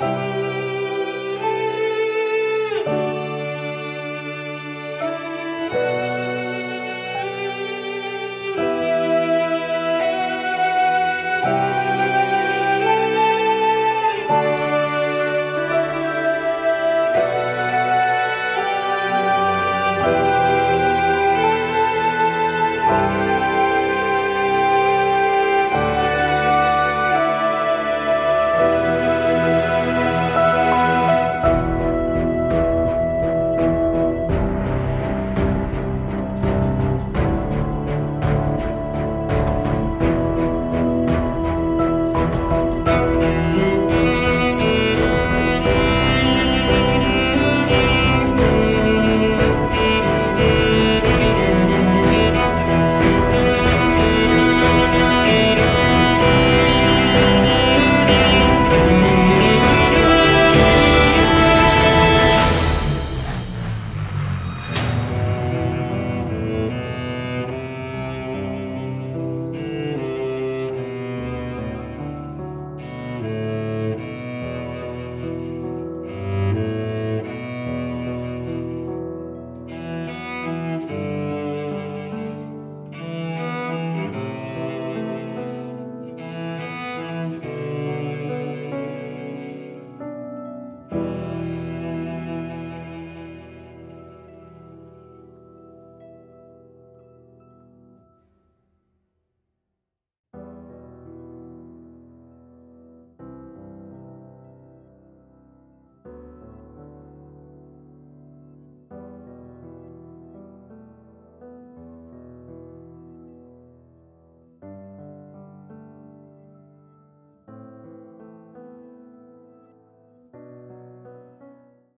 oh.